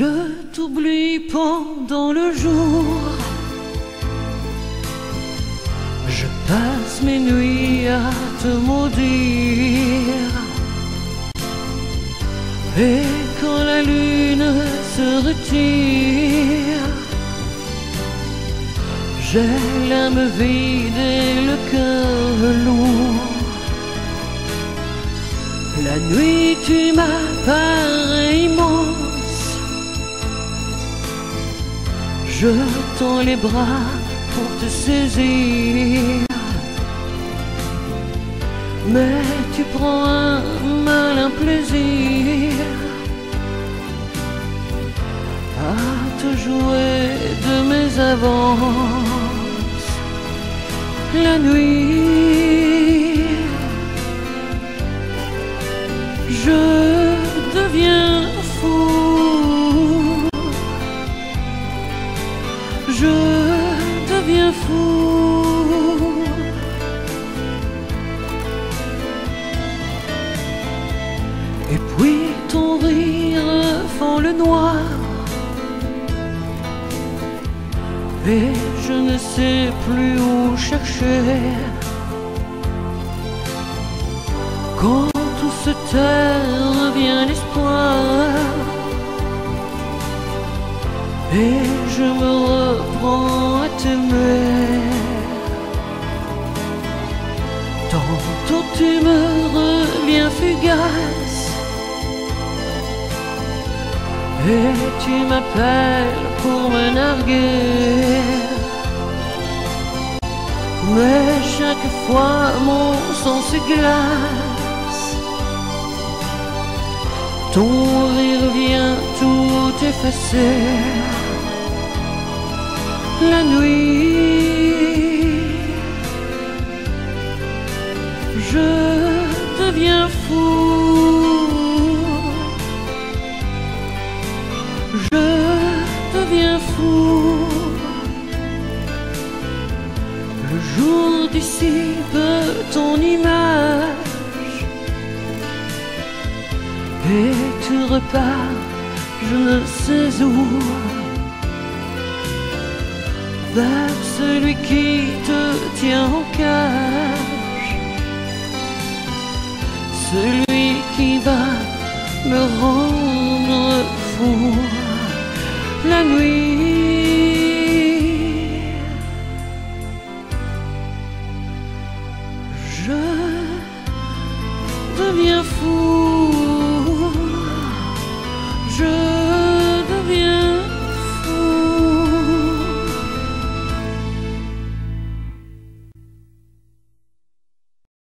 Je t'oublie pendant le jour. Je passe mes nuits à te maudire. Et quand la lune se retire, j'ai l'âme vide et le cœur lourd. La nuit, tu m'apparais Je tends les bras pour te saisir. Mais tu prends un malin plaisir à te jouer de mes avances. La nuit, fou. Et puis ton rire fend le noir. Et je ne sais plus où chercher. Quand tout se tait, revient l'espoir. Et je me reprends Tantôt tu me reviens fugace. Et tu m'appelles pour me narguer. Mais chaque fois mon sang se glace. Ton rire vient tout effacer. La nuit, je deviens fou. Je deviens fou. Le jour dissipe ton image et tu repars, je ne sais où, vers celui qui te tient en cage, celui qui va me rendre fou la nuit. Je deviens fou.